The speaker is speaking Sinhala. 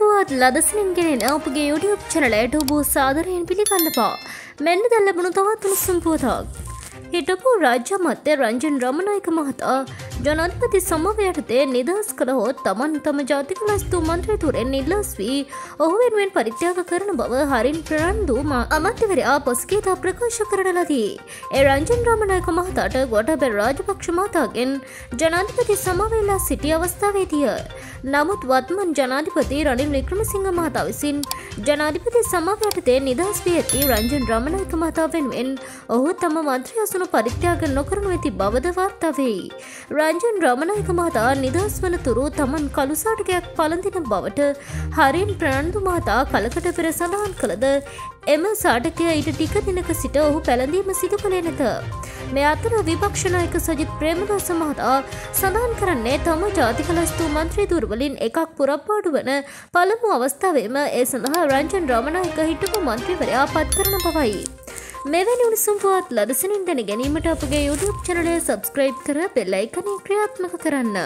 පුවත් ලදසිනින් ගෙනෙන අපගේ YouTube චැනලයට ඔබ සාදරයෙන් පිළිගන්නවා. මෙන්න දැන් ලැබුණු තවත් උණුසුම් පුවතක්. හිටපු රාජ්‍ය මත්‍ය රංජන් රමනායක මහතා ජනාධිපති සමවයටතේ නිදහස් කළහොත් තමන් තම ජාතික ලස්තු මන්ත්‍රතුරෙන් නිල්ලස් වී ඔහු වෙනුවෙන් පරිත්‍යාග කරන බව හරින් ප්‍රරන්දූම අමත්‍යවරයා පොස්කේතා ප්‍රකාශ කරන ලදී. ඒ රංජන් රමනායක මහතාට ගොඩබැ රාජපක්ෂ මහතාගෙන් ජනාධිපති සමවෙලා සිටි අවස්ථාවේදිය. නමුත් වත්මන් ජනාධිපති රනිල් වික්‍රමසිංහ මහතා විසින් ජනාධිපති සමාවයටතේ නිදහස් වී ඇති රංජන් රමණයක මහතා වෙනුවෙන් ඔහු තම මන්ත්‍රී අසුණු පරිත්‍යාග නොකරනු ඇති බවද වාර්තා වෙයි. රංජන් රමණයක මහතා නිදහස් වන තුරු තමන් කළුසාටකයක් පළඳින බවට හරින් ප්‍රනන්දු මහතා කලකට පෙර සඳහන් කළද එම සාටකය ඊට ටික දිනක සිට ඔහු පැළඳීම සිදු කළේ නැත. මේ අතර විපක්ෂනායක සජිත් ප්‍රේමදාස මහතා සඳහන් කරන්නේ තම ජාතික ලස්තු මන්ත්‍රී දුර්වලින් එකක් පුරප්පාඩු වන පළමු අවස්ථාවේම ඒ සඳහා රංජන් රමණයක හිටපු මන්ත්‍රීවරයා පත් කරන බවයි. මෙවැනි උණුසුම් පුවත් ලදසනින් දැන ගැනීමට අපගේ YouTube චැනලය සබස්ක්‍රයිබ් කර බෙල් අයිකනය ක්‍රියාත්මක කරන්න.